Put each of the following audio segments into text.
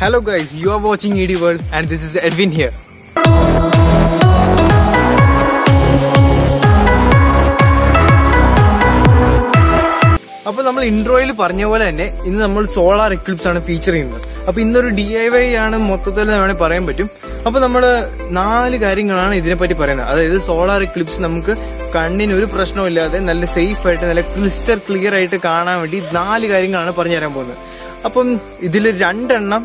Hello guys, you are watching ED World and this is Edwin here. അപ്പൊ നമ്മൾ ഇൻട്രോയിൽ പറഞ്ഞ പോലെ തന്നെ ഇന്ന് നമ്മൾ സോളാർ എക്ലിപ്സ് ആണ് ഫീച്ചർ ചെയ്യുന്നത്. അപ്പൊ ഇന്നൊരു ഡി ഐ വൈ ആണ് മൊത്തത്തിൽ വേണമെങ്കിൽ പറയാൻ പറ്റും. അപ്പൊ നമ്മൾ നാല് കാര്യങ്ങളാണ് ഇതിനെപ്പറ്റി പറയുന്നത്. അതായത് സോളാർ എക്ലിപ്സ് നമുക്ക് കണ്ണിന് ഒരു പ്രശ്നമില്ലാതെ നല്ല സേഫ് ആയിട്ട് നല്ല ക്രിസ്റ്റൽ ക്ലിയർ ആയിട്ട് കാണാൻ വേണ്ടി നാല് കാര്യങ്ങളാണ് പറഞ്ഞു തരാൻ പോകുന്നത്. അപ്പം ഇതിൽ രണ്ടെണ്ണം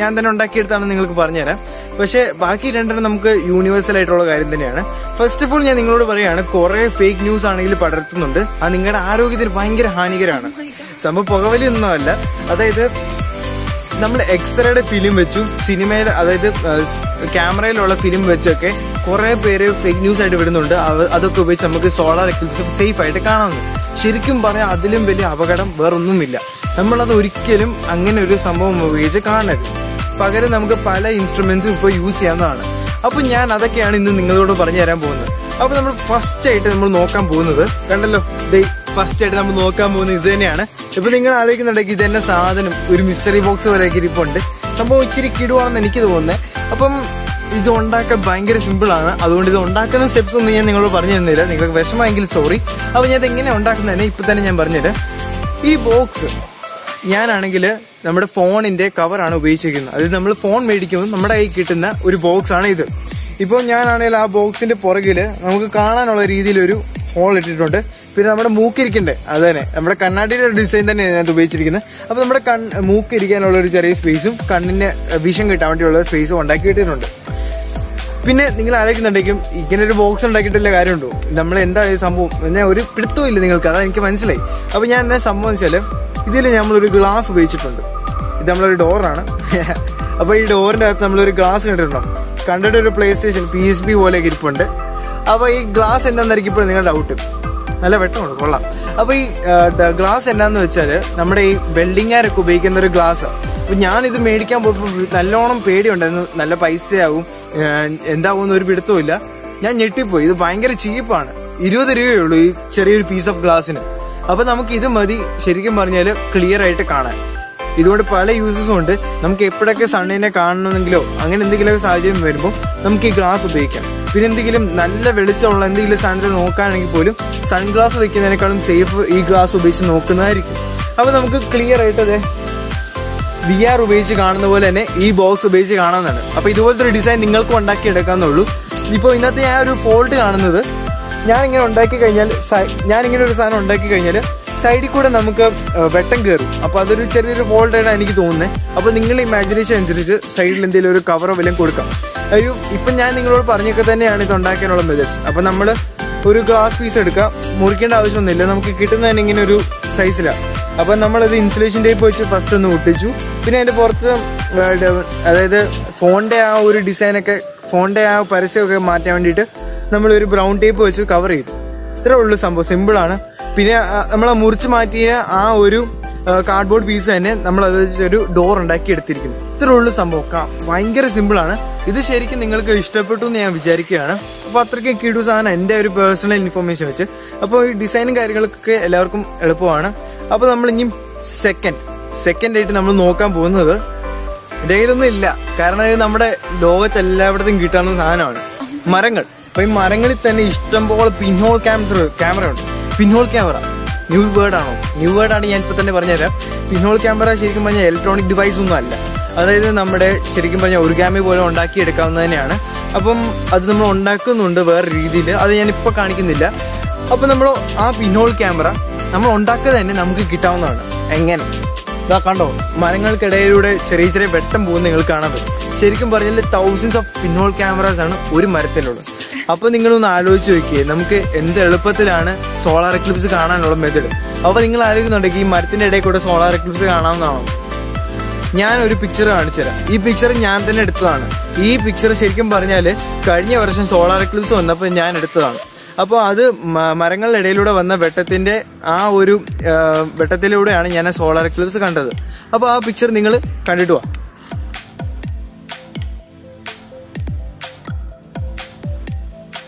ഞാൻ തന്നെ ഉണ്ടാക്കിയെടുത്താണ് നിങ്ങൾക്ക് പറഞ്ഞുതരാം. പക്ഷെ ബാക്കി രണ്ടെണ്ണം നമുക്ക് യൂണിവേഴ്സൽ ആയിട്ടുള്ള കാര്യം തന്നെയാണ്. ഫസ്റ്റ് ഓഫ് ഓൾ ഞാൻ നിങ്ങളോട് പറയാണ് കുറെ ഫേക്ക് ന്യൂസ് ആണെങ്കിൽ പടർത്തുന്നുണ്ട്. അത് നിങ്ങളുടെ ആരോഗ്യത്തിന് ഭയങ്കര ഹാനികരമാണ്. സംഭവം പുകവലി ഒന്നുമല്ല അതായത് നമ്മൾ എക്സ്റേയുടെ ഫിലിം വെച്ചും സിനിമയിൽ അതായത് ക്യാമറയിലുള്ള ഫിലിം വെച്ചൊക്കെ കുറെ പേര് ഫേക്ക് ന്യൂസ് ആയിട്ട് വിടുന്നുണ്ട്. അതൊക്കെ ഉപയോഗിച്ച് നമുക്ക് സോളാർ എക്ലിപ്സ് സേഫ് ആയിട്ട് കാണാവുന്നു. ശരിക്കും പറയാം അതിലും വലിയ അപകടം വേറൊന്നുമില്ല. നമ്മളത് ഒരിക്കലും അങ്ങനെ ഒരു സംഭവം ഉപയോഗിച്ച് കാണരുത്. പകരം നമുക്ക് പല ഇൻസ്ട്രുമെന്റ്സും ഇപ്പോൾ യൂസ് ചെയ്യാവുന്നതാണ്. അപ്പൊ ഞാൻ അതൊക്കെയാണ് ഇന്ന് നിങ്ങളോട് പറഞ്ഞു തരാൻ പോകുന്നത്. അപ്പൊ നമ്മൾ ഫസ്റ്റ് ആയിട്ട് നമ്മൾ നോക്കാൻ പോകുന്നത് കണ്ടല്ലോ? ഫസ്റ്റ് ആയിട്ട് നമ്മൾ നോക്കാൻ പോകുന്നത് ഇത് തന്നെയാണ്. ഇപ്പൊ നിങ്ങൾ ആലോചിക്കുന്നുണ്ടെങ്കിൽ ഇത് തന്നെ സാധനം ഒരു മിസ്റ്ററി ബോക്സ് പോലെ ഇരിപ്പുണ്ട്. സംഭവം ഇച്ചിരി കിടുവാണെന്ന് എനിക്ക് തോന്നുന്നത് അപ്പം ഇത് ഉണ്ടാക്കാൻ ഭയങ്കര സിമ്പിൾ ആണ്. അതുകൊണ്ട് ഇത് ഉണ്ടാക്കുന്ന സ്റ്റെപ്സ് ഒന്നും ഞാൻ നിങ്ങളോട് പറഞ്ഞു തരുന്നില്ല നിങ്ങൾക്ക് വിഷമമെങ്കിൽ സോറി അപ്പൊ ഞാൻ ഇത് എങ്ങനെ ഉണ്ടാക്കുന്നതെന്ന് ഇപ്പൊ തന്നെ ഞാൻ പറഞ്ഞുതരാം ഈ ബോക്സ് ഞാനാണെങ്കിൽ നമ്മുടെ ഫോണിന്റെ കവറാണ് ഉപയോഗിച്ചിരിക്കുന്നത്. അതായത് നമ്മൾ ഫോൺ മേടിക്കുമ്പോൾ നമ്മുടെ കയ്യിൽ കിട്ടുന്ന ഒരു ബോക്സ് ആണ് ഇത്. ഇപ്പോൾ ഞാനാണെങ്കിൽ ആ ബോക്സിന്റെ പുറകിൽ നമുക്ക് കാണാനുള്ള രീതിയിലൊരു ഹോൾ ഇട്ടിട്ടുണ്ട്. പിന്നെ നമ്മുടെ മൂക്കിരിക്കണ്ടേ. അത് തന്നെ. നമ്മുടെ കണ്ണാടിയുടെ ഡിസൈൻ തന്നെ ഇതിനകത്ത് ഉപയോഗിച്ചിരിക്കുന്നത്. അപ്പോൾ നമ്മുടെ കൺ മൂക്കിരിക്കാനുള്ള ഒരു ചെറിയ സ്പേസും കണ്ണിന് വിഷം കിട്ടാൻ വേണ്ടിയുള്ള സ്പേസും ഉണ്ടാക്കിയിട്ടുണ്ട് പിന്നെ നിങ്ങൾ ആലോചിക്കുന്നുണ്ടെങ്കിലും ഇങ്ങനെ ഒരു ബോക്സ് ഉണ്ടാക്കിയിട്ടില്ല കാര്യമുണ്ടോ നമ്മൾ എന്താ സംഭവം? ഞാൻ ഒരു പിടുത്തവും ഇല്ല നിങ്ങൾക്ക് അതാ എനിക്ക് മനസ്സിലായി. അപ്പോൾ ഞാൻ എന്താ സംഭവം വെച്ചാൽ ഇതിൽ നമ്മളൊരു ഗ്ലാസ് ഉപയോഗിച്ചിട്ടുണ്ട്. ഇത് നമ്മളൊരു ഡോറാണ് അപ്പൊ ഈ ഡോറിന്റെ അകത്ത് നമ്മളൊരു ഗ്ലാസ് കണ്ടിട്ടുണ്ടോ? കണ്ടിട്ട് ഒരു play station P S B പോലെ ഇരിപ്പുണ്ട്. അപ്പൊ ഈ ഗ്ലാസ് എന്താണെന്നായിരിക്കും ഇപ്പോൾ നിങ്ങളുടെ ഡൗട്ട് നല്ല വെട്ടമുണ്ട് കൊള്ളാം. അപ്പൊ ഈ ഗ്ലാസ് എന്താന്ന് വെച്ചാൽ നമ്മുടെ ഈ വെൽഡിങ്ങാരൊക്കെ ഉപയോഗിക്കുന്ന ഒരു ഗ്ലാസ് അപ്പൊ ഞാൻ ഇത് മേടിക്കാൻ പോയപ്പോ നല്ലോണം പേടിയുണ്ടായിരുന്നു. നല്ല പൈസയാവും എന്താവും ഒരു പിടുത്തവും ഞാൻ ഞെട്ടിപ്പോയി. ഇത് ഭയങ്കര ചീപ്പാണ്. ഇരുപത് രൂപയേ ഉള്ളൂ ഈ ചെറിയൊരു പീസ് ഓഫ് ഗ്ലാസിന് അപ്പൊ നമുക്ക് ഇത് മതി. ശരിക്കും പറഞ്ഞാൽ ക്ലിയർ ആയിട്ട് കാണാൻ. ഇതുകൊണ്ട് പല യൂസസും ഉണ്ട്. നമുക്ക് എപ്പോഴൊക്കെ സണ്ണിനെ കാണണമെങ്കിലോ അങ്ങനെ എന്തെങ്കിലുമൊക്കെ സാഹചര്യം വരുമ്പോൾ നമുക്ക് ഈ ഗ്ലാസ് ഉപയോഗിക്കാം. പിന്നെ എന്തെങ്കിലും നല്ല വെളിച്ചമുള്ള എന്തെങ്കിലും സാധനത്തിൽ നോക്കുകയാണെങ്കിൽ പോലും സൺഗ്ലാസ് വെക്കുന്നതിനേക്കാളും സേഫ് ഈ ഗ്ലാസ് ഉപയോഗിച്ച് നോക്കുന്നതായിരിക്കും. അപ്പൊ നമുക്ക് ക്ലിയർ ആയിട്ട് അതെ വി ആർ ഉപയോഗിച്ച് കാണുന്ന പോലെ തന്നെ ഈ ബോക്സ് ഉപയോഗിച്ച് കാണാവുന്നതാണ്. അപ്പൊ ഇതുപോലത്തെ ഒരു ഡിസൈൻ നിങ്ങൾക്ക് ഉണ്ടാക്കി എടുക്കാന്നുള്ളൂ ഇപ്പോൾ ഇന്നത്തെ ഞാൻ ഒരു ഫോൾട്ട് കാണുന്നത് ഞാൻ ഇങ്ങനെ ഉണ്ടാക്കി കഴിഞ്ഞാൽ ഞാനിങ്ങനെ ഒരു സാധനം ഉണ്ടാക്കി കഴിഞ്ഞാൽ സൈഡിൽ കൂടെ നമുക്ക് വെട്ടം കയറും അപ്പോൾ അതൊരു ചെറിയൊരു ഫോൾട്ടായിട്ടാണ് എനിക്ക് തോന്നുന്നത് അപ്പോൾ നിങ്ങളുടെ ഇമാജിനേഷൻ അനുസരിച്ച് സൈഡിൽ എന്തെങ്കിലും ഒരു കവറോ വല്ലതും കൊടുക്കാം. അയ്യോ ഇപ്പം ഞാൻ നിങ്ങളോട് പറഞ്ഞൊക്കെ തന്നെയാണ് ഇത് ഉണ്ടാക്കാനുള്ള മെത്തേഡ്സ് അപ്പോൾ നമ്മൾ ഒരു ഗ്ലാസ് പീസ് എടുക്കാം. മുറിക്കേണ്ട ആവശ്യമൊന്നുമില്ല. നമുക്ക് കിട്ടുന്നതിന് ഇങ്ങനെ ഒരു സൈസിലാണ് അപ്പം നമ്മളത് ഇൻസുലേഷൻ ടേപ്പ് വെച്ച് ഫസ്റ്റ് ഒന്ന് ഒട്ടിച്ചു. പിന്നെ അതിന്റെ പുറത്ത് അതായത് ഫോണിന്റെ ആ ഒരു ഡിസൈനൊക്കെ ഫോണിന്റെ ആ പരസ്യമൊക്കെ മാറ്റാൻ വേണ്ടിയിട്ട് നമ്മൾ ഒരു ബ്രൗൺ ടേപ്പ് വെച്ച് കവർ ചെയ്തു. ഇത്രേ ഉള്ളൂ സംഭവം. സിമ്പിൾ ആണ്. പിന്നെ നമ്മൾ മുറിച്ച് മാറ്റിയ ആ ഒരു കാർഡ്ബോർഡ് പീസ് തന്നെ നമ്മൾ അത് ഒരു ഡോർ ഉണ്ടാക്കി എടുത്തിരിക്കുന്നു. ഇത്രേ ഉള്ളൂ സംഭവം. ഭയങ്കര സിമ്പിൾ ആണ്. ഇത് ശരിക്കും നിങ്ങൾക്ക് ഇഷ്ടപ്പെട്ടു എന്ന് ഞാൻ വിചാരിക്കുകയാണ്. അപ്പൊ അത്രയ്ക്ക് കിടു സാധനം എന്റെ ഒരു പേഴ്സണൽ ഇൻഫർമേഷൻ വെച്ച്. അപ്പോൾ ഈ ഡിസൈനും കാര്യങ്ങളൊക്കെ എല്ലാവർക്കും എളുപ്പമാണ്. അപ്പൊ നമ്മൾ ഇനി സെക്കൻഡ് സെക്കൻഡ് ആയിട്ട് നമ്മൾ നോക്കാൻ പോകുന്നത് ഇടയിലൊന്നും ഇല്ല. കാരണം ഇത് നമ്മുടെ ലോകത്തെല്ലാവിടത്തും കിട്ടാവുന്ന സാധനമാണ്. മരങ്ങൾ. അപ്പൊ ഈ മരങ്ങളിൽ തന്നെ ഇഷ്ടംപോലെ പിൻഹോൾ ക്യാമറ ക്യാമറ ഉണ്ട്. പിൻഹോൾ ക്യാമറ ന്യൂ വേർഡ് ആണോ? ന്യൂ വേർഡ് ആണ് ഞാൻ ഇപ്പൊ തന്നെ പറഞ്ഞുതരാം. പിൻഹോൾ ക്യാമറ ശരിക്കും പറഞ്ഞാൽ ഇലക്ട്രോണിക് ഡിവൈസ് ഒന്നും അല്ല. അതായത് നമ്മുടെ ശരിക്കും പറഞ്ഞാൽ ഒരുഗാമി പോലെ ഉണ്ടാക്കി എടുക്കാവുന്ന തന്നെയാണ്. അപ്പം അത് നമ്മൾ ഉണ്ടാക്കുന്നുണ്ട് വേറെ രീതിയിൽ. അത് ഇപ്പൊ കാണിക്കുന്നില്ല. അപ്പം നമ്മൾ ആ പിൻഹോൾ ക്യാമറ നമ്മൾ ഉണ്ടാക്കുക തന്നെ നമുക്ക് കിട്ടാവുന്നതാണ്. എങ്ങനെ? ഇതാ കണ്ടോ മരങ്ങൾക്കിടയിലൂടെ ചെറിയ ചെറിയ വെട്ടം പോകുന്ന നിങ്ങൾ കാണാൻ ശരിക്കും പറഞ്ഞാൽ തൗസൻഡ്സ് ഓഫ് പിൻഹോൾ ക്യാമറാസ് ആണ് ഒരു മരത്തിലുള്ളത് അപ്പൊ നിങ്ങളൊന്ന് ആലോചിച്ച് നോക്കിയേ. നമുക്ക് എന്ത് എളുപ്പത്തിലാണ് സോളാർ എക്ലിപ്സ് കാണാനുള്ള മെത്തേഡ് അപ്പൊ നിങ്ങൾ ആലോചിക്കുന്നുണ്ടെങ്കിൽ ഈ മരത്തിന്റെ ഇടയിൽ കൂടെ സോളാർ എക്ലിപ്സ് കാണാവുന്നതാണോ? ഞാൻ ഒരു പിക്ചർ കാണിച്ചു തരാം. ഈ പിക്ചർ ഞാൻ തന്നെ എടുത്തതാണ്. ഈ പിക്ചർ ശരിക്കും പറഞ്ഞാൽ കഴിഞ്ഞ വർഷം സോളാർ എക്ലിപ്സ് വന്നപ്പോൾ ഞാൻ എടുത്തതാണ്. അപ്പോൾ അത് മരങ്ങളുടെ ഇടയിലൂടെ വന്ന വെട്ടത്തിന്റെ ആ ഒരു വെട്ടത്തിലൂടെയാണ് ഞാൻ സോളാർ എക്ലിപ്സ് കണ്ടത്. അപ്പോൾ ആ പിക്ചർ നിങ്ങൾ കണ്ടിട്ട്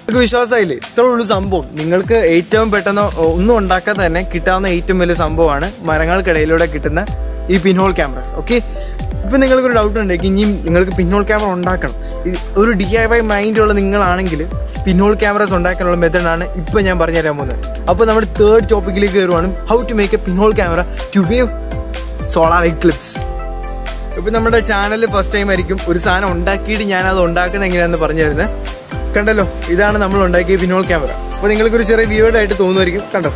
നിങ്ങൾക്ക് വിശ്വാസമായില്ലേ? ഇത്ര ഉള്ളൂ സംഭവം. നിങ്ങൾക്ക് ഏറ്റവും പെട്ടെന്ന് ഒന്നും ഉണ്ടാക്കാതെ തന്നെ കിട്ടാവുന്ന ഏറ്റവും വലിയ സംഭവമാണ് മരങ്ങൾക്കിടയിലൂടെ കിട്ടുന്ന ഈ പിൻഹോൾ ക്യാമറസ് ഓക്കെ ഇപ്പൊ നിങ്ങൾക്കൊരു ഡൗട്ട് ഉണ്ടെങ്കിൽ ഇനിയും നിങ്ങൾക്ക് പിൻഹോൾ ക്യാമറ ഉണ്ടാക്കണം. ഒരു ഡി ഐ വൈ മൈൻഡുള്ള നിങ്ങളാണെങ്കിൽ പിൻഹോൾ ക്യാമറസ് ഉണ്ടാക്കാനുള്ള മെത്തേഡാണ് ഇപ്പൊ ഞാൻ പറഞ്ഞു തരാൻ പോകുന്നത്. അപ്പൊ നമ്മുടെ തേർഡ് ടോപ്പിക്കിലേക്ക് കയറുവാണ്. How to make a pinhole camera to view solar eclipse ഇപ്പൊ നമ്മുടെ ചാനലിൽ ഫസ്റ്റ് ടൈം ആയിരിക്കും ഒരു സാധനം ഉണ്ടാക്കിയിട്ട് ഞാൻ അത് ഉണ്ടാക്കുന്നത് എങ്ങനെയാണെന്ന് പറഞ്ഞു തരുന്നത്. കണ്ടല്ലോ ഇതാണ് നമ്മൾ ഉണ്ടാക്കിയ പിന്നോൾ ക്യാമറ അപ്പൊ നിങ്ങൾക്ക് ഒരു ചെറിയ വീഡിയോ ആയിട്ട് തോന്നുമായിരിക്കും കണ്ടോ?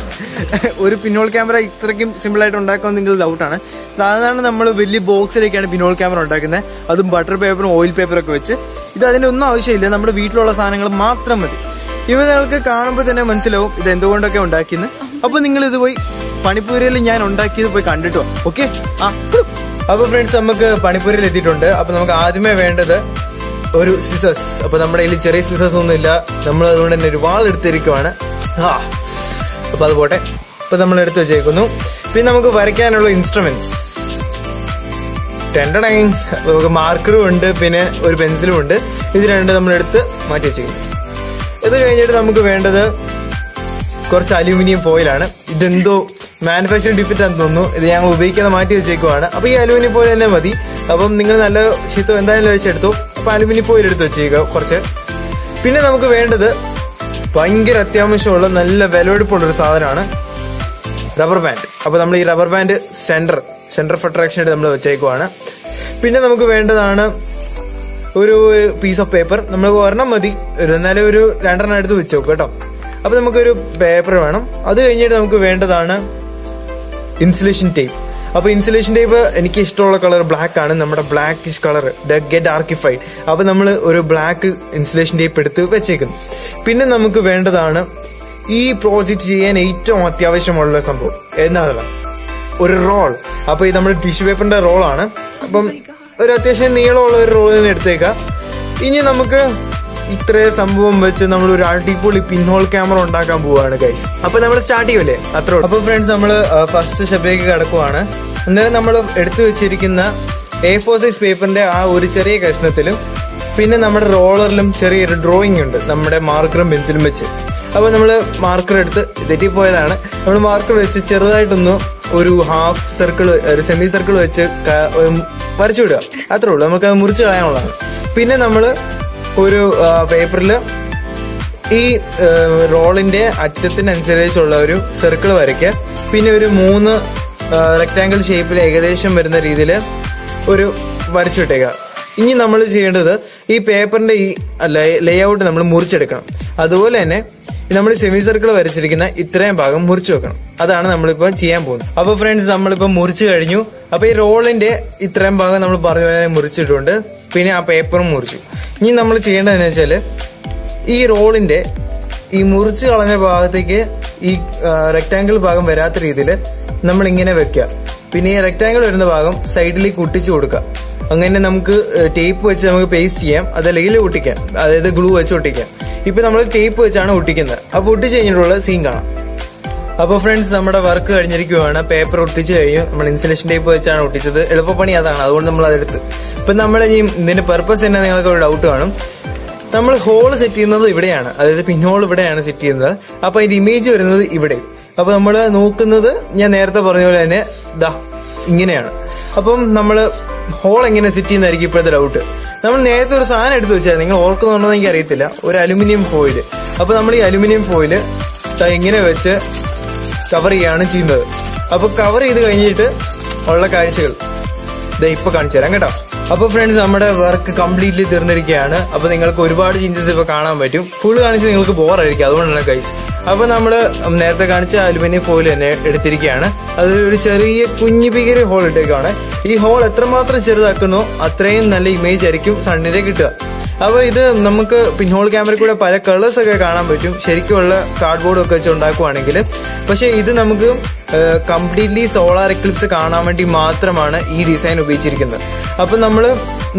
ഒരു പിന്നോൾ ക്യാമറ ഇത്രയ്ക്കും സിമ്പിൾ ആയിട്ട് ഉണ്ടാക്കാൻ നിങ്ങൾ ഡൗട്ടാണ് സാധാരണ നമ്മൾ വലിയ ബോക്സിലേക്കാണ് പിന്നോൾ ക്യാമറ ഉണ്ടാക്കുന്നത്. അതും ബട്ടർ പേപ്പറും ഓയിൽ പേപ്പറും ഒക്കെ വെച്ച്. ഇത് അതിന്റെ ഒന്നും ആവശ്യമില്ല നമ്മുടെ വീട്ടിലുള്ള സാധനങ്ങൾ മാത്രം മതി. ഇവ നിങ്ങൾക്ക് കാണുമ്പോൾ തന്നെ മനസ്സിലാവും ഇത് എന്തുകൊണ്ടൊക്കെ ഉണ്ടാക്കിയെന്ന്. അപ്പൊ നിങ്ങൾ ഇത് പോയി പണിപ്പൂരയിൽ ഞാൻ ഉണ്ടാക്കിയത് പോയി കണ്ടിട്ടോ ഓക്കെ? ആ അപ്പൊ ഫ്രണ്ട്സ് നമുക്ക് പണിപ്പൂരയിൽ എത്തിയിട്ടുണ്ട്. അപ്പൊ നമുക്ക് ആദ്യമേ വേണ്ടത് ഒരു സിസസ് അപ്പൊ നമ്മുടെ കയ്യിൽ ചെറിയ സിസസ് ഒന്നും ഇല്ല നമ്മൾ അതുകൊണ്ട് തന്നെ ഒരു വാൾ എടുത്തിരിക്കുവാണ്. ആ അപ്പൊ അത് പോട്ടെ. ഇപ്പൊ നമ്മൾ എടുത്തു വെച്ചേക്കുന്നു. പിന്നെ നമുക്ക് വരയ്ക്കാനുള്ള ഇൻസ്ട്രുമെന്റ്സ് ടെൻഡണൈ നമുക്ക് മാർക്കറും ഉണ്ട് പിന്നെ ഒരു പെൻസിലും ഉണ്ട്. ഇത് രണ്ട് നമ്മൾ എടുത്ത് മാറ്റി വെച്ചേക്കുന്നു ഇത് കഴിഞ്ഞിട്ട് നമുക്ക് വേണ്ടത് കുറച്ച് അലൂമിനിയം ഫോയിലാണ് ഇതെന്തോ മാനുഫാക്ചറിംഗ് ഡിഫക്റ്റ് ആണെന്ന് തോന്നുന്നു. ഇത് ഞങ്ങൾ ഉപയോഗിക്കാതെ മാറ്റി വെച്ചേക്കുവാണ്. അപ്പൊ ഈ അലൂമിനിയം ഫോയിൽ തന്നെ മതി. അപ്പം നിങ്ങൾ നല്ല ശീത്തം എന്തായാലും അഴിച്ചെടുത്തു. അപ്പൊ അലൂമിനിയം ഫോയിൽ എടുത്ത് വെച്ചേക്കുക കുറച്ച്. പിന്നെ നമുക്ക് വേണ്ടത് ഭയങ്കര അത്യാവശ്യമുള്ള നല്ല വിലവെടുപ്പുള്ള ഒരു സാധനമാണ് റബ്ബർ ബാൻഡ് അപ്പൊ നമ്മൾ ഈ rubber band centre centre of attraction ആയിട്ട് നമ്മൾ വെച്ചേക്കുവാണ്. പിന്നെ നമുക്ക് വേണ്ടതാണ് ഒരു പീസ് ഓഫ് പേപ്പർ നമ്മൾ ഒരെണ്ണം മതി. എന്നാലും ഒരു രണ്ടെണ്ണം എടുത്ത് വെച്ചേക്കും കേട്ടോ. അപ്പൊ നമുക്കൊരു പേപ്പർ വേണം. അത് കഴിഞ്ഞിട്ട് നമുക്ക് വേണ്ടതാണ് ഇൻസുലേഷൻ ടേപ്പ് അപ്പൊ ഇൻസുലേഷൻ ടേപ്പ് എനിക്ക് ഇഷ്ടമുള്ള കളർ ബ്ലാക്ക് ആണ്. നമ്മുടെ ബ്ലാക്ക് കളർ ഗെറ്റ് ആർക്കിഫൈഡ് അപ്പൊ നമ്മൾ ഒരു ബ്ലാക്ക് ഇൻസുലേഷൻ ടേപ്പ് എടുത്ത് വെച്ചേക്കുന്നു. പിന്നെ നമുക്ക് വേണ്ടതാണ് ഈ പ്രോജക്റ്റ് ചെയ്യാൻ ഏറ്റവും അത്യാവശ്യമുള്ള സംഭവം. എന്താണ് ഒരു റോൾ അപ്പൊ ഇത് നമ്മുടെ ടിഷ്യൂ പേപ്പറിന്റെ റോളാണ് അപ്പം ഒരു അത്യാവശ്യം നീളമുള്ള ഒരു റോൾ തന്നെ എടുത്തേക്കാം. ഇനി നമുക്ക് ഇത്രയും സംഭവം വെച്ച് നമ്മൾ ഒരു അടിപൊളി പിൻഹോൾ ക്യാമറ ഉണ്ടാക്കാൻ പോവാണ് ഗൈസ് അപ്പൊ നമ്മൾ സ്റ്റാർട്ട് ചെയ്യൂലേ? അത്ര അപ്പൊ ഫ്രണ്ട്സ് നമ്മൾ ഫസ്റ്റ് സ്റ്റെപ്പിലേക്ക് കിടക്കുവാണ്. അന്നേരം നമ്മൾ എടുത്തു വെച്ചിരിക്കുന്ന എ ഫോർ സൈസ് പേപ്പറിന്റെ ആ ഒരു ചെറിയ കഷ്ണത്തിലും പിന്നെ നമ്മുടെ റോളറിലും ചെറിയൊരു ഡ്രോയിങ് ഉണ്ട് നമ്മുടെ മാർക്കറും പെൻസിലും വെച്ച്. അപ്പൊ നമ്മൾ മാർക്കർ എടുത്ത് തെറ്റിപ്പോയതാണ്. നമ്മൾ മാർക്കർ വെച്ച് ചെറുതായിട്ടൊന്ന് ഒരു ഹാഫ് സർക്കിൾ ഒരു സെമി സർക്കിൾ വെച്ച് വരച്ചു വിടുക അത്രേ ഉള്ളൂ. നമുക്ക് അത് മുറിച്ച് കളയാനുള്ളതാണ്. പിന്നെ നമ്മൾ ഒരു പേപ്പറിൽ ഈ റോളിന്റെ അറ്റത്തിനനുസരിച്ചുള്ള ഒരു സർക്കിൾ വരയ്ക്കുക. പിന്നെ ഒരു മൂന്ന് റെക്റ്റാങ്കിൾ ഷേപ്പിൽ ഏകദേശം വരുന്ന രീതിയിൽ ഒരു വരച്ചു വിട്ടേക്കുക ഇനി നമ്മൾ ചെയ്യേണ്ടത് ഈ പേപ്പറിന്റെ ഈ ലേ ഔട്ട് നമ്മൾ മുറിച്ചെടുക്കണം. അതുപോലെ തന്നെ നമ്മൾ സെമി സർക്കിൾ വരച്ചിരിക്കുന്ന ഇത്രയും ഭാഗം മുറിച്ചു വെക്കണം. അതാണ് നമ്മളിപ്പോൾ ചെയ്യാൻ പോകുന്നത്. അപ്പോൾ ഫ്രണ്ട്സ് നമ്മളിപ്പോൾ മുറിച്ചു കഴിഞ്ഞു. അപ്പോൾ ഈ റോളിന്റെ ഇത്രയും ഭാഗം നമ്മൾ പറഞ്ഞു മുറിച്ചിട്ടുണ്ട്. പിന്നെ ആ പേപ്പറും മുറിച്ചു. ഇനി നമ്മൾ ചെയ്യേണ്ടതെന്ന് വെച്ചാൽ ഈ റോളിന്റെ ഈ മുറിച്ച് കളഞ്ഞ ഭാഗത്തേക്ക് ഈ റെക്ടാങ്കിൾ ഭാഗം വരാത്ത രീതിയിൽ നമ്മൾ ഇങ്ങനെ വെക്കുക. പിന്നെ ഈ റെക്ടാങ്കിൾ വരുന്ന ഭാഗം സൈഡിലേക്ക് ഒട്ടിച്ചു കൊടുക്കുക. അങ്ങനെ നമുക്ക് ടേപ്പ് വെച്ച് നമുക്ക് പേസ്റ്റ് ചെയ്യാം. അതല്ലെങ്കിൽ ഒട്ടിക്കാം. അതായത് ഗ്ലൂ വെച്ച് ഒട്ടിക്കാം. ഇപ്പൊ നമ്മൾ ടേപ്പ് വെച്ചാണ് ഒട്ടിക്കുന്നത്. അപ്പോൾ ഒട്ടിച്ച് കഴിഞ്ഞിട്ടുള്ള സീൻ കാണാം. അപ്പൊ ഫ്രണ്ട്സ് നമ്മുടെ വർക്ക് കഴിഞ്ഞിരിക്കുവാണ്. പേപ്പർ ഒട്ടിച്ച് കഴിഞ്ഞു. നമ്മൾ ഇൻസുലേഷൻ ടേപ്പ് വെച്ചാണ് ഒട്ടിച്ചത്. എളുപ്പപ്പണി അതാണ്. അതുകൊണ്ട് നമ്മൾ അതെടുത്ത്. ഇപ്പൊ നമ്മൾ ഇനി ഇതിന്റെ പർപ്പസ് തന്നെ നിങ്ങൾക്ക് ഒരു ഡൗട്ട് കാണും. നമ്മൾ ഹോൾ സെറ്റ് ചെയ്യുന്നത് ഇവിടെയാണ്. അതായത് പിൻഹോൾ ഇവിടെയാണ് സെറ്റ് ചെയ്യുന്നത്. അപ്പൊ അതിന്റെ ഇമേജ് വരുന്നത് ഇവിടെ. അപ്പൊ നമ്മൾ നോക്കുന്നത് ഞാൻ നേരത്തെ പറഞ്ഞ പോലെ തന്നെ ദാ ഇങ്ങനെയാണ്. അപ്പം നമ്മൾ ഹോൾ എങ്ങനെ സെറ്റ് ചെയ്യുന്നതായിരിക്കും ഇപ്പോഴത്തെ ഡൗട്ട് നമ്മൾ നേരത്തെ ഒരു സാധനം എടുത്ത് വെച്ചാൽ നിങ്ങൾ ഓർക്കുന്നുണ്ടോ എനിക്ക് അറിയത്തില്ല ഒരു അലുമിനിയം ഫോയിൽ അപ്പൊ നമ്മൾ ഈ അലുമിനിയം ഫോയിൽ എങ്ങനെ വെച്ച് കവർ ചെയ്യാണ് ചെയ്യുന്നത്. അപ്പൊ കവർ ചെയ്ത് കഴിഞ്ഞിട്ട് ഉള്ള കാഴ്ചകൾ ദേ ഇപ്പൊ കാണിച്ചു തരാം കേട്ടോ. അപ്പൊ ഫ്രണ്ട്സ് നമ്മുടെ വർക്ക് കംപ്ലീറ്റ്ലി തീർന്നിരിക്കുകയാണ്. അപ്പൊ നിങ്ങൾക്ക് ഒരുപാട് ചേഞ്ചസ് ഇപ്പൊ കാണാൻ പറ്റും. ഫുൾ കാണിച്ച് നിങ്ങൾക്ക് ബോറായിരിക്കും അതുകൊണ്ടാണ് കൈസ് അപ്പൊ നമ്മൾ നേരത്തെ കാണിച്ച അലുമിനിയം ഫോയിൽ തന്നെ എടുത്തിരിക്കുകയാണ്. അത് ഒരു ചെറിയ കുഞ്ഞു പികര് ഹോൾ ഇട്ടേക്കാണ് ഈ ഹോൾ എത്രമാത്രം ചെറുതാക്കണോ അത്രയും നല്ല ഇമേജ് ആയിരിക്കും സണ്ണിനെ കിട്ടുക. അപ്പൊ ഇത് നമുക്ക് പിൻഹോൾ ക്യാമറ കൂടെ പല കളേഴ്സ് ഒക്കെ കാണാൻ പറ്റും. ശരിക്കുമുള്ള കാർഡ്ബോർഡ് ഒക്കെ വെച്ച് ഉണ്ടാക്കുവാണെങ്കിൽ പക്ഷേ ഇത് നമുക്ക് കംപ്ലീറ്റ്ലി സോളാർ എക്ലിപ്സ് കാണാൻ വേണ്ടി മാത്രമാണ് ഈ ഡിസൈൻ ഉപയോഗിച്ചിരിക്കുന്നത്. അപ്പം നമ്മൾ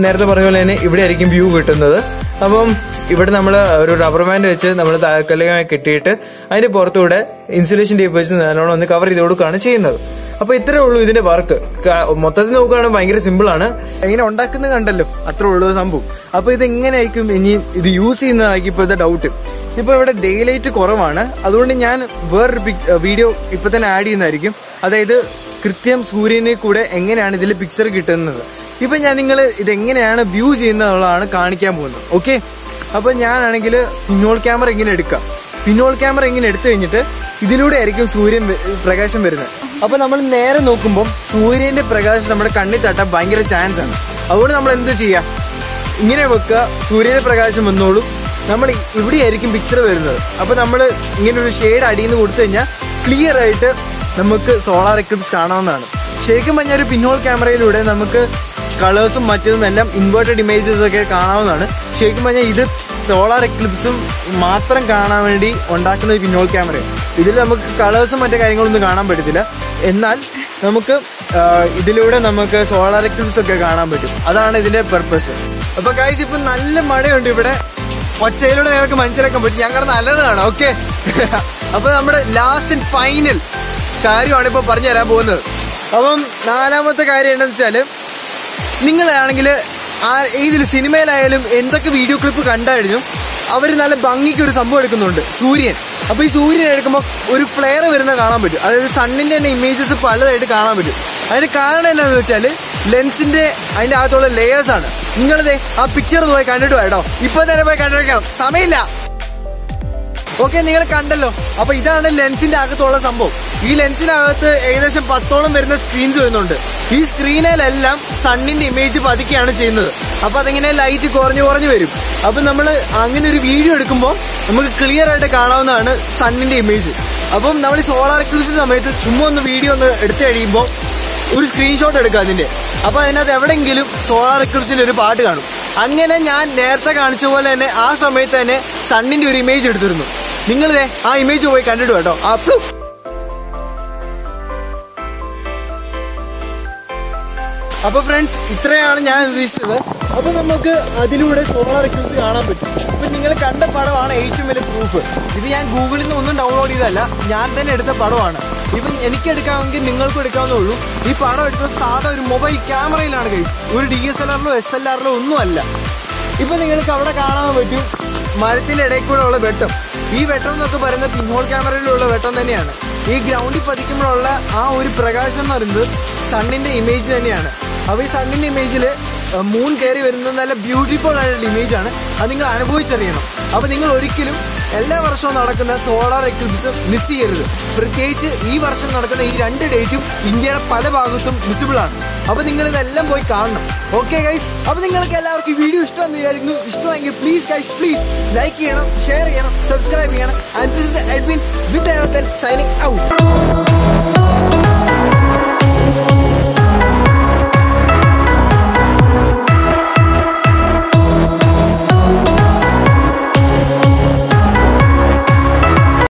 നേരത്തെ പറഞ്ഞ പോലെ തന്നെ ഇവിടെ ആയിരിക്കും വ്യൂ കിട്ടുന്നത്. അപ്പം ഇവിടെ നമ്മൾ ഒരു റബ്ബർ ബാൻഡ് വെച്ച് നമ്മൾ താൽക്കാലികമായി കെട്ടിയിട്ട് അതിന്റെ പുറത്തൂടെ ഇൻസുലേഷൻ ടേപ്പ് വെച്ച് നല്ലോണം ഒന്ന് കവർ ചെയ്ത് കൊടുക്കുകയാണ് ചെയ്യുന്നത്. അപ്പൊ ഇത്രേ ഉള്ളൂ ഇതിന്റെ വർക്ക് മൊത്തത്തിൽ നോക്കുകയാണെങ്കിൽ ഭയങ്കര സിമ്പിൾ ആണ്. എങ്ങനെ ഉണ്ടാക്കുന്നത് കണ്ടല്ലോ അത്രേ ഉള്ളൂ സംഭവം. അപ്പൊ ഇത് എങ്ങനെയായിരിക്കും ഇനി ഇത് യൂസ് ചെയ്യുന്നതായിരിക്കും ഇപ്പോഴത്തെ ഡൗട്ട് ഇപ്പൊ ഇവിടെ ഡേ ലൈറ്റ് കുറവാണ്. അതുകൊണ്ട് ഞാൻ വേറൊരു വീഡിയോ ഇപ്പൊ തന്നെ ആഡ് ചെയ്യുന്നതായിരിക്കും. അതായത് കൃത്യം സൂര്യനെ കൂടെ എങ്ങനെയാണ് ഇതിൽ പിക്ചർ കിട്ടുന്നത്. ഇപ്പൊ ഞാൻ നിങ്ങൾ ഇതെങ്ങനെയാണ് വ്യൂ ചെയ്യുന്നതാണ് കാണിക്കാൻ പോകുന്നത്. ഓക്കെ അപ്പൊ ഞാനാണെങ്കിൽ പിന്നോൾ ക്യാമറ എങ്ങനെ എടുക്കാം. പിന്നോൾ ക്യാമറ ഇങ്ങനെ എടുത്തു കഴിഞ്ഞിട്ട് ഇതിലൂടെ ആയിരിക്കും സൂര്യൻ പ്രകാശം വരുന്നത്. അപ്പൊ നമ്മൾ നേരെ നോക്കുമ്പോൾ സൂര്യന്റെ പ്രകാശം നമ്മുടെ കണ്ണിൽ തട്ടാൻ ഭയങ്കര ചാൻസ് ആണ്. അതുകൊണ്ട് നമ്മൾ എന്ത് ചെയ്യാം? ഇങ്ങനെ വെക്കുക. സൂര്യന്റെ പ്രകാശം വന്നോളും. നമ്മൾ ഇവിടെ ആയിരിക്കും പിക്ചർ വരുന്നത്. അപ്പൊ നമ്മൾ ഇങ്ങനെ ഒരു ഷെയ്ഡ് അടിയിൽ നിന്ന് കൊടുത്തു കഴിഞ്ഞാൽ ക്ലിയർ ആയിട്ട് നമുക്ക് സോളാർ എക്ലിപ്സ് കാണാവുന്നതാണ്. ശരിക്കും പറഞ്ഞാൽ ഒരു പിന്നോൾ ക്യാമറയിലൂടെ നമുക്ക് കളേഴ്സും മറ്റതും എല്ലാം ഇൻവേർട്ടഡ് ഇമേജസ് ഒക്കെ കാണാവുന്നതാണ്. ശരിക്കും പറഞ്ഞാൽ ഇത് സോളാർ എക്ലിപ്സും മാത്രം കാണാൻ വേണ്ടി ഉണ്ടാക്കുന്ന ഒരു പിന്നോൾ ക്യാമറയാണ് ഇതിൽ നമുക്ക് കളേഴ്സും മറ്റു കാര്യങ്ങളൊന്നും കാണാൻ പറ്റത്തില്ല. എന്നാൽ നമുക്ക് ഇതിലൂടെ നമുക്ക് സോളാർ എക്ലിപ്സ് ഒക്കെ കാണാൻ പറ്റും. അതാണ് ഇതിന്റെ പർപ്പസ് അപ്പൊ ഗൈസ് ഇപ്പൊ നല്ല മഴയുണ്ട് ഇവിടെ. ഒച്ചയിലൂടെ നിങ്ങൾക്ക് മനസ്സിലാക്കാൻ പറ്റും ഞങ്ങൾ നല്ലതാണ് ഓക്കെ അപ്പൊ നമ്മുടെ ലാസ്റ്റ് ആൻഡ് ഫൈനൽ കാര്യമാണ് ഇപ്പൊ പറഞ്ഞു തരാൻ പോകുന്നത്. അപ്പം നാലാമത്തെ കാര്യം എന്താണെന്ന് വെച്ചാൽ നിങ്ങളാണെങ്കിൽ ആ ഇതിൽ സിനിമയിലായാലും എന്തൊക്കെ വീഡിയോ ക്ലിപ്പ് കണ്ടായിരുന്നു അവർ നല്ല ഭംഗിക്ക് ഒരു സംഭവം എടുക്കുന്നുണ്ട് സൂര്യൻ. അപ്പോൾ ഈ സൂര്യൻ എടുക്കുമ്പോൾ ഒരു ഫ്ലെയർ വരുന്ന കാണാൻ പറ്റും. അതായത് സണ്ണിന്റെ തന്നെ ഇമേജസ് പലതായിട്ട് കാണാൻ പറ്റും. അതിന്റെ കാരണം എന്താണെന്ന് വെച്ചാൽ ലെൻസിന്റെ അതിന്റെ അകത്തുള്ള ലേയേഴ്സ് ആണ്. നിങ്ങളിതേ ആ പിക്ചർ പോയി കണ്ടിട്ട് കേട്ടോ. ഇപ്പൊ തന്നെ പോയി കണ്ടിരിക്കണം സമയമില്ല. ഓക്കെ നിങ്ങൾ കണ്ടല്ലോ. അപ്പൊ ഇതാണ് ലെൻസിന്റെ അകത്തുള്ള സംഭവം. ഈ ലെൻസിനകത്ത് ഏകദേശം പത്തോളം വരുന്ന സ്ക്രീൻസ് വരുന്നുണ്ട്. ഈ സ്ക്രീനിലെല്ലാം സണ്ണിന്റെ ഇമേജ് പതിക്കുകയാണ് ചെയ്യുന്നത്. അപ്പൊ അതിങ്ങനെ ലൈറ്റ് കുറഞ്ഞു കുറഞ്ഞു വരും. അപ്പൊ നമ്മൾ അങ്ങനെ ഒരു വീഡിയോ എടുക്കുമ്പോൾ നമുക്ക് ക്ലിയർ ആയിട്ട് കാണാവുന്നതാണ് സണ്ണിന്റെ ഇമേജ് അപ്പം നമ്മൾ ഈ സോളാർ എക്ലിപ്സിന്റെ സമയത്ത് ചുമ്മാ ഒന്ന് വീഡിയോ ഒന്ന് എടുത്തു കഴിയുമ്പോൾ ഒരു സ്ക്രീൻഷോട്ട് എടുക്കുക അതിന്റെ. അപ്പൊ അതിനകത്ത് എവിടെയെങ്കിലും സോളാർ എക്ലിപ്സിന്റെ ഒരു പാട്ട് കാണും. അങ്ങനെ ഞാൻ നേരത്തെ കാണിച്ച പോലെ തന്നെ ആ സമയത്ത് തന്നെ സണ്ണിന്റെ ഒരു ഇമേജ് എടുത്തിരുന്നു. നിങ്ങളിതേ ആ ഇമേജ് പോയി കണ്ടിട്ട് കേട്ടോ. അപ്പോ അപ്പൊ ഫ്രണ്ട്സ് ഇത്രയാണ് ഞാൻ ഉദ്ദേശിച്ചത്. അപ്പൊ നമുക്ക് അതിലൂടെ സോളാർ എക്ലിപ്സ് കാണാൻ പറ്റും. അപ്പൊ നിങ്ങൾ കണ്ട പടമാണ് ഏറ്റവും വലിയ പ്രൂഫ് ഇത് ഞാൻ ഗൂഗിളിൽ നിന്ന് ഒന്നും ഡൗൺലോഡ് ചെയ്തതല്ല ഞാൻ തന്നെ എടുത്ത പടമാണ്. ഇപ്പം എനിക്ക് എടുക്കാമെങ്കിൽ നിങ്ങൾക്കും എടുക്കാവുന്നേ ഉള്ളൂ. ഈ പടം എടുത്തത് സാധാ ഒരു മൊബൈൽ ക്യാമറയിലാണ് കൈ ഒരു ഡി എസ് എൽ ആറിലോ എസ് എൽ ആറിലോ ഒന്നും അല്ല ഇപ്പൊ നിങ്ങൾക്ക് അവിടെ കാണാൻ പറ്റും മരത്തിന്റെ ഇടയിൽ കൂടെ ഉള്ള വെട്ടം. ഈ വെട്ടം എന്നൊക്കെ പറയുന്നത് പിൻഹോൾ ക്യാമറയിലുള്ള വെട്ടം തന്നെയാണ്. ഈ ഗ്രൗണ്ടിൽ പതിക്കുമ്പോഴുള്ള ആ ഒരു പ്രകാശം എന്ന് പറയുന്നത് സണ്ണിന്റെ ഇമേജ് തന്നെയാണ്. അപ്പോൾ ഈ സണ്ണിന്റെ ഇമേജിൽ മൂൺ കയറി വരുന്നത് നല്ല ബ്യൂട്ടിഫുൾ ആയിട്ടുള്ള ഇമേജാണ് അത് നിങ്ങൾ അനുഭവിച്ചറിയണം. അപ്പോൾ നിങ്ങൾ ഒരിക്കലും എല്ലാ വർഷവും നടക്കുന്ന സോളാർ എക്ലിപ്സ് മിസ് ചെയ്യരുത്. പ്രത്യേകിച്ച് ഈ വർഷം നടക്കുന്ന ഈ രണ്ട് ഡേറ്റും ഇന്ത്യയുടെ പല ഭാഗത്തും വിസിബിൾ ആണ്. അപ്പൊ നിങ്ങൾ ഇതെല്ലാം പോയി കാണണം. ഓക്കെ ഗൈസ് അപ്പൊ നിങ്ങൾക്ക് എല്ലാവർക്കും വീഡിയോ ഇഷ്ടം വിചാരിക്കുന്നു. ഇഷ്ടമെങ്കിൽ പ്ലീസ് ഗൈസ് പ്ലീസ് ലൈക്ക് ചെയ്യണം ഷെയർ ചെയ്യണം സബ്സ്ക്രൈബ് ചെയ്യണം. And this is admin with signing out